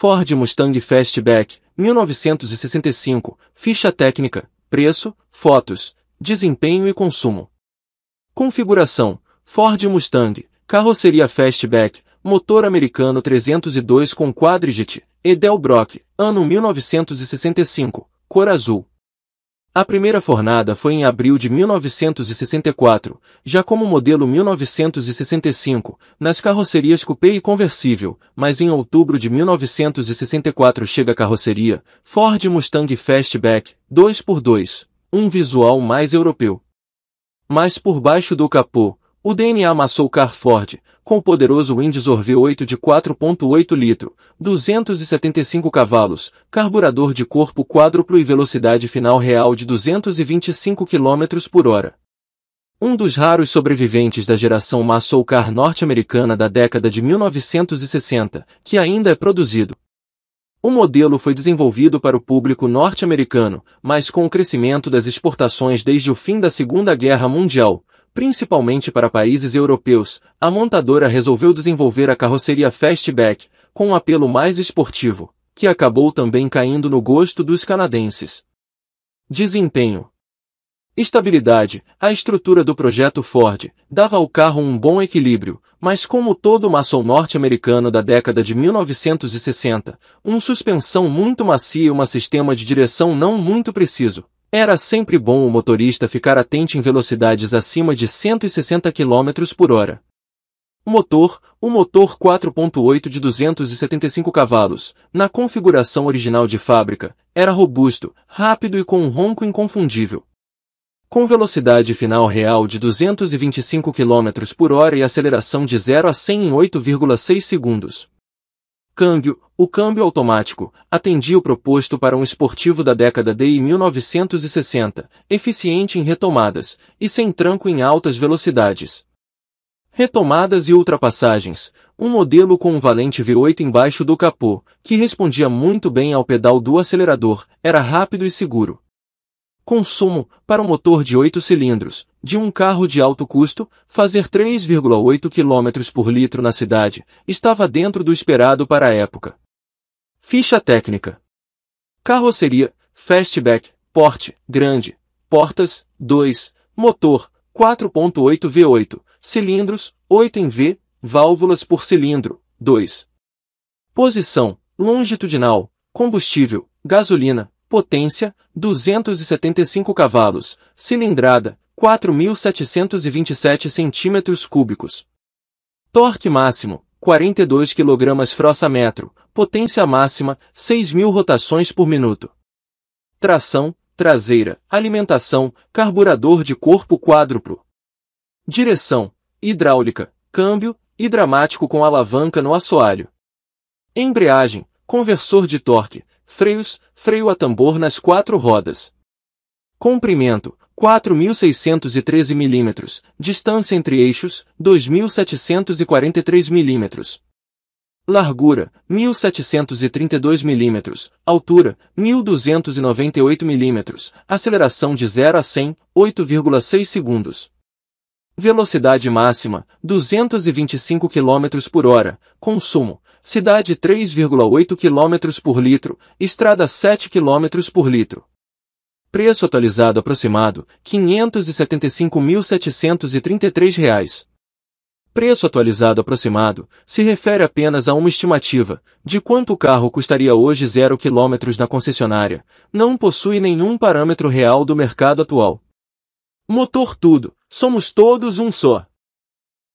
Ford Mustang Fastback, 1965, ficha técnica, preço, fotos, desempenho e consumo. Configuração, Ford Mustang, carroceria Fastback, motor americano 302 com quadrijet, Edelbrock, ano 1965, cor azul. A primeira fornada foi em abril de 1964, já como modelo 1965, nas carrocerias coupé e conversível, mas em outubro de 1964 chega a carroceria Ford Mustang Fastback 2x2, um visual mais europeu. Mas por baixo do capô, o DNA Muscle Car Ford, com o poderoso Windsor V8 de 4.8 litro, 275 cavalos, carburador de corpo quádruplo e velocidade final real de 225 km por hora. Um dos raros sobreviventes da geração Muscle Car norte-americana da década de 1960, que ainda é produzido. O modelo foi desenvolvido para o público norte-americano, mas com o crescimento das exportações desde o fim da Segunda Guerra Mundial, Principalmente para países europeus, a montadora resolveu desenvolver a carroceria Fastback, com um apelo mais esportivo, que acabou também caindo no gosto dos canadenses. Desempenho Estabilidade. A estrutura do projeto Ford dava ao carro um bom equilíbrio, mas como todo maçom norte-americano da década de 1960, uma suspensão muito macia e um sistema de direção não muito preciso, era sempre bom o motorista ficar atento em velocidades acima de 160 km por hora. Motor, o motor 4.8 de 275 cavalos, na configuração original de fábrica, era robusto, rápido e com um ronco inconfundível. Com velocidade final real de 225 km por hora e aceleração de 0 a 100 em 8,6 segundos. Câmbio, o câmbio automático, atendia o proposto para um esportivo da década de 1960, eficiente em retomadas, e sem tranco em altas velocidades. Retomadas e ultrapassagens, um modelo com um valente V8 embaixo do capô, que respondia muito bem ao pedal do acelerador, era rápido e seguro. Consumo, para um motor de 8 cilindros, de um carro de alto custo, fazer 3,8 km por litro na cidade, estava dentro do esperado para a época. Ficha técnica. Carroceria, fastback, porte, grande, portas, 2, motor, 4.8 V8, cilindros, 8 em V, válvulas por cilindro, 2. Posição, longitudinal, combustível, gasolina, potência, 275 cavalos, cilindrada, 4.727 centímetros cúbicos. Torque máximo, 42 kg frossa-metro, potência máxima, 6.000 rotações por minuto. Tração, traseira, alimentação, carburador de corpo quádruplo. Direção, hidráulica, câmbio, hidramático com alavanca no assoalho. Embreagem, conversor de torque, freios, freio a tambor nas quatro rodas. Comprimento, 4.613 mm, distância entre eixos, 2.743 mm. Largura, 1.732 mm, altura, 1.298 mm, aceleração de 0 a 100, 8,6 segundos. Velocidade máxima, 225 km por hora, consumo, cidade 3,8 km por litro, estrada 7 km por litro. Preço atualizado aproximado, R$ 575.733. Preço atualizado aproximado se refere apenas a uma estimativa de quanto o carro custaria hoje 0 km na concessionária, não possui nenhum parâmetro real do mercado atual. Motor tudo, somos todos um só.